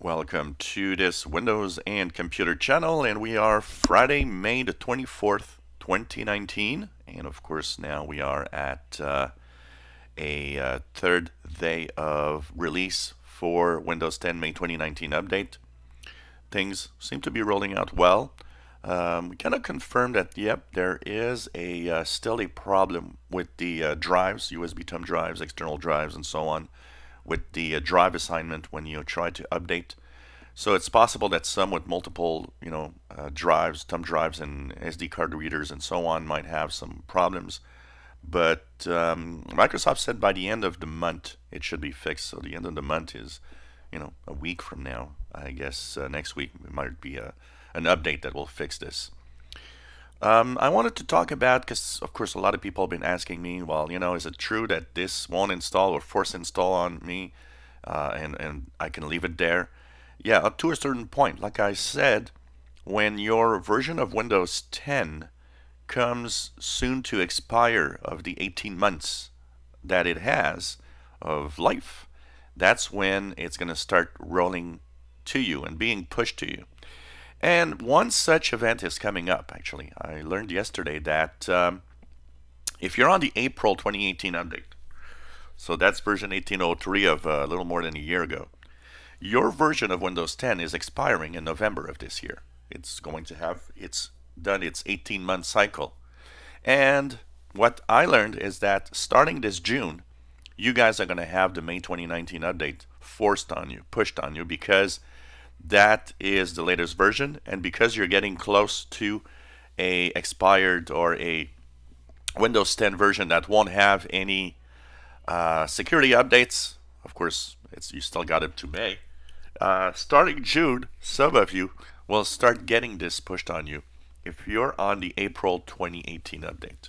Welcome to this Windows and Computer channel, and we are Friday, May the 24th, 2019. And of course, now we are at uh, a uh, third day of release for Windows 10 May 2019 update. Things seem to be rolling out well. Um, we kind of confirmed that, yep, there is a uh, still a problem with the uh, drives, USB thumb drives, external drives, and so on with the uh, drive assignment when you try to update. So it's possible that some with multiple, you know, uh, drives, thumb drives, and SD card readers and so on might have some problems. But um, Microsoft said by the end of the month it should be fixed. So the end of the month is, you know, a week from now. I guess uh, next week might be a, an update that will fix this. Um, I wanted to talk about, because of course a lot of people have been asking me, well, you know, is it true that this won't install or force install on me uh, and, and I can leave it there? Yeah, up to a certain point. Like I said, when your version of Windows 10 comes soon to expire of the 18 months that it has of life, that's when it's going to start rolling to you and being pushed to you. And one such event is coming up, actually. I learned yesterday that um, if you're on the April 2018 update, so that's version 1803 of uh, a little more than a year ago, your version of Windows 10 is expiring in November of this year. It's going to have, it's done its 18 month cycle. And what I learned is that starting this June, you guys are going to have the May 2019 update forced on you, pushed on you, because that is the latest version and because you're getting close to a expired or a Windows 10 version that won't have any uh, security updates of course it's you still got it to May uh, starting June some of you will start getting this pushed on you if you're on the April 2018 update.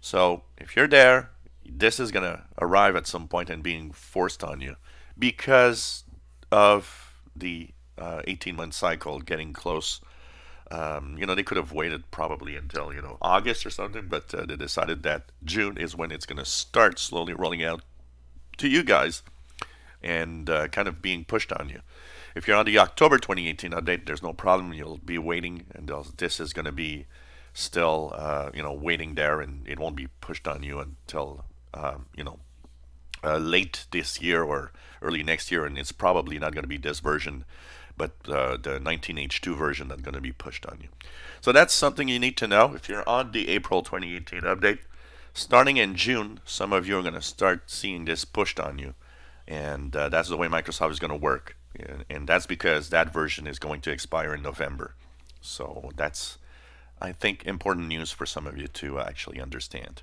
So if you're there this is gonna arrive at some point and being forced on you because of the uh, 18 month cycle getting close. Um, you know, they could have waited probably until, you know, August or something, but uh, they decided that June is when it's going to start slowly rolling out to you guys and uh, kind of being pushed on you. If you're on the October 2018 update, there's no problem. You'll be waiting, and this is going to be still, uh, you know, waiting there, and it won't be pushed on you until, um, you know, uh, late this year or early next year, and it's probably not going to be this version, but uh, the 19H2 version that's going to be pushed on you. So that's something you need to know if you're on the April 2018 update. Starting in June, some of you are going to start seeing this pushed on you, and uh, that's the way Microsoft is going to work. And, and that's because that version is going to expire in November. So that's, I think, important news for some of you to actually understand.